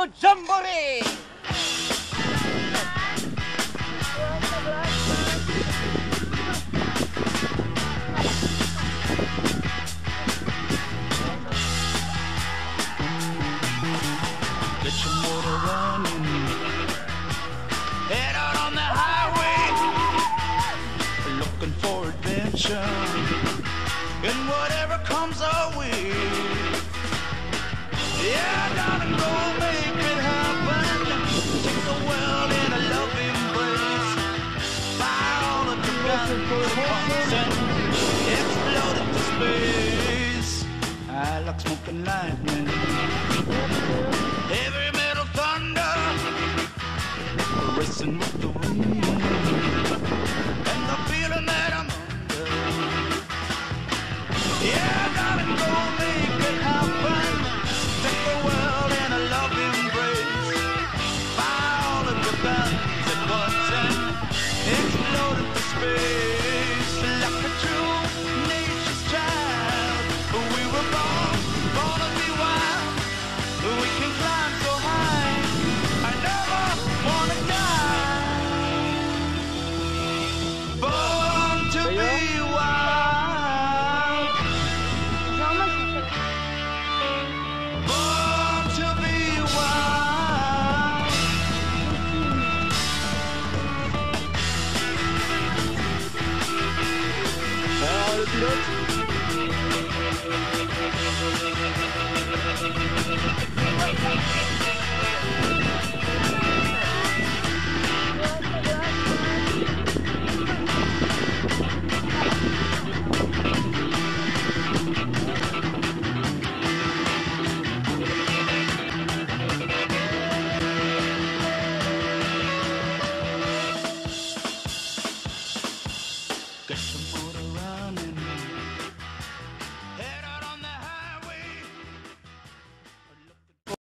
Jamboree! Get your motor running. Head out on the highway. Looking for adventure. And whatever comes our way. space. I like smoking lightning. Heavy metal thunder, racing with the wind. le pilote.